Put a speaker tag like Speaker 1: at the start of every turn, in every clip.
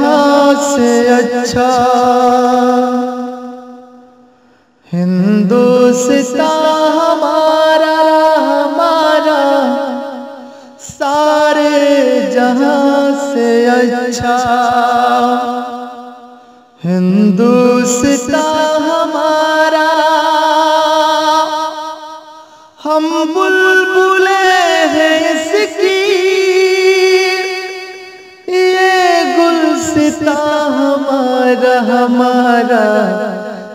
Speaker 1: जहाँ से अच्छा। हिंदुस्तान हमारा हमारा। सारे जहाँ से अच्छा। हिंदुस्तान हमारा। हम बुलबुले हैं इसकी गुलसिता हमारा हमारा।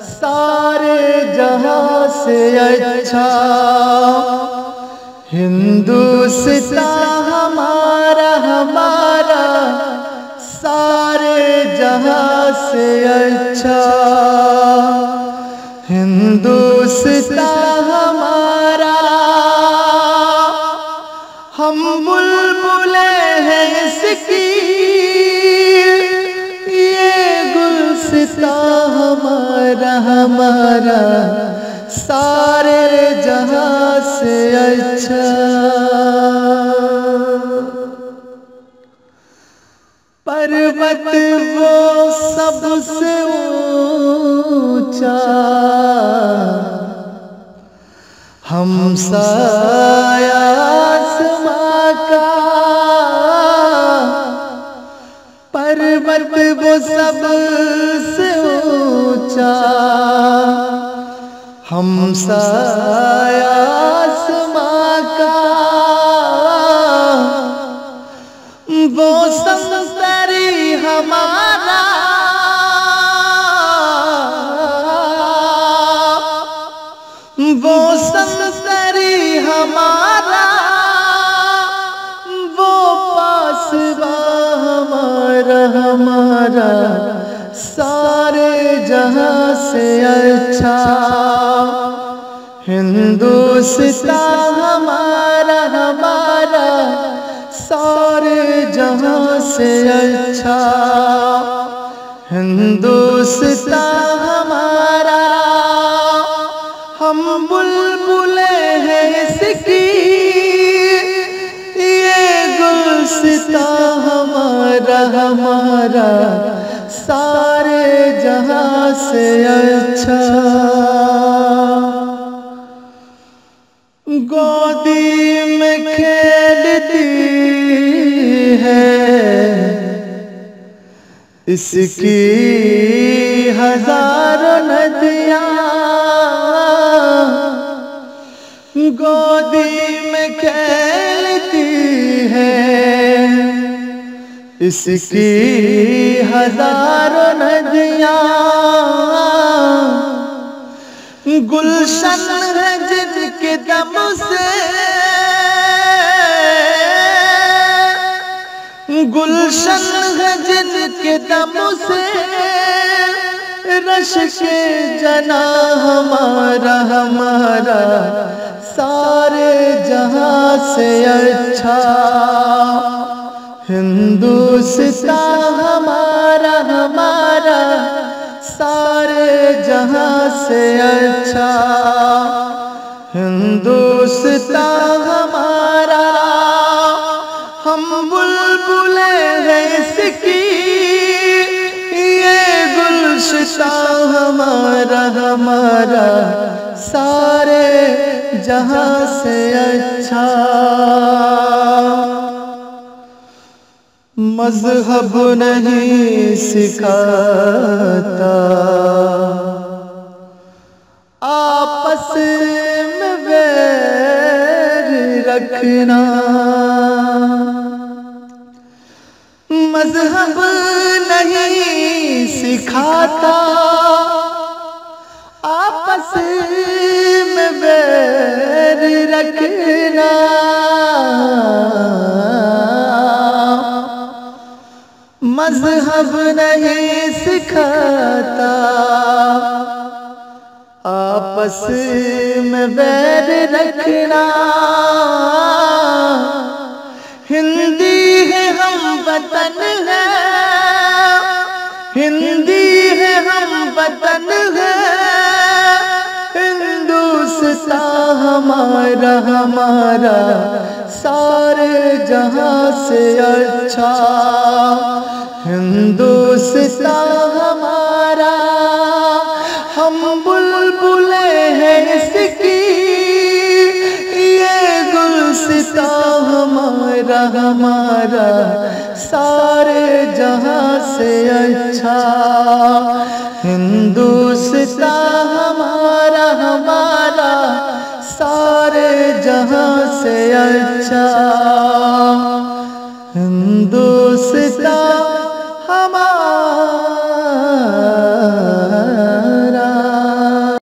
Speaker 1: सारे जहाँ से अच्छा। हिंदुस्तान हमारा हमारा। सारे जहाँ से अच्छा। हिंदुस्तान हमारा। हम बुलबुले हैं इसकी गुलसिता हमारा हमारा। सारे जहाँ से अच्छा। पर्वत वो सबसे ऊँचा। हम साया पर्वत वो सबसे ऊँचा। हम साया का वो संतरी हमारा। वो संतरी हमारा सारे जहाँ से अच्छा। हिंदुस्तान हमारा हमारा सारे जहाँ से अच्छा। हिंदुस्तान हमारा, हम बुलबुले हैं गुलसिता हमारा हमारा, सारे जहाँ से अच्छा। गोदी में खेलती है, इसकी हज़ारों नदियाँ। गोदी इसकी हज़ारों नदियाँ। गुलशन है जिनके दम से। गुलशन है जिनके दम से। रश के जना हमारा हमारा सारे जहाँ से अच्छा। हिंदुस्तान हमारा हमारा सारे जहाँ से अच्छा। हिंदुस्तान हमारा, हम बुलबुले हैं इसकी। ये गुलशिता हमारा हमारा सारे जहाँ से अच्छा। मज़हब नहीं सिखाता। आपस में वैर रखना। मज़हब नहीं सिखाता। आपस में बैर रखना। मज़हब नहीं सिखाता। आपस में बैर रखना। हिंदी है हम वतन है। हिंदी है हम वतन है। हिंदुस्तान हमारा हमारा सारे जहाँ से अच्छा। हिंदुस्ता हमारा, हम बुलबुले हैं इसकी। ये गुलसिता हमारा हमारा, सारे जहाँ से अच्छा। हिंदुस्ता हमारा हमारा, सारे जहाँ से अच्छा।